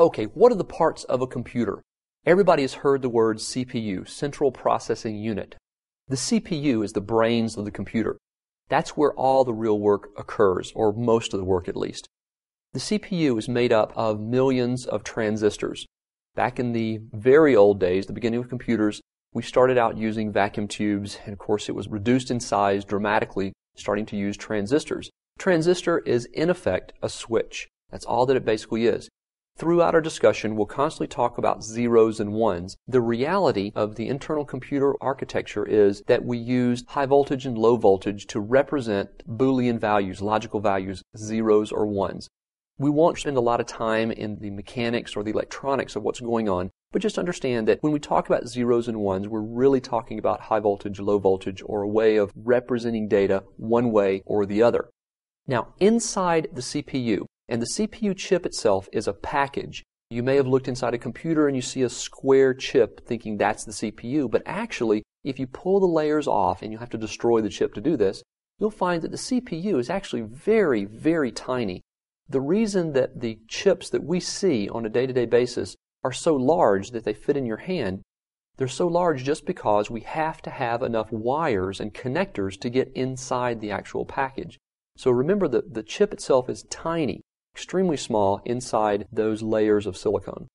Okay, what are the parts of a computer? Everybody has heard the word CPU, Central Processing Unit. The CPU is the brains of the computer. That's where all the real work occurs, or most of the work at least. The CPU is made up of millions of transistors. Back in the very old days, the beginning of computers, we started out using vacuum tubes, and of course it was reduced in size dramatically, starting to use transistors. Transistor is in effect a switch. That's all that it basically is. Throughout our discussion, we'll constantly talk about zeros and ones. The reality of the internal computer architecture is that we use high voltage and low voltage to represent Boolean values, logical values, zeros or ones. We won't spend a lot of time in the mechanics or the electronics of what's going on, but just understand that when we talk about zeros and ones, we're really talking about high voltage, low voltage, or a way of representing data one way or the other. Now, inside the CPU, and the CPU chip itself is a package. You may have looked inside a computer and you see a square chip thinking that's the CPU, but actually, if you pull the layers off, and you have to destroy the chip to do this, you'll find that the CPU is actually very, very tiny. The reason that the chips that we see on a day to day basis are so large that they fit in your hand, they're so large just because we have to have enough wires and connectors to get inside the actual package. So remember that the chip itself is tiny extremely small inside those layers of silicon.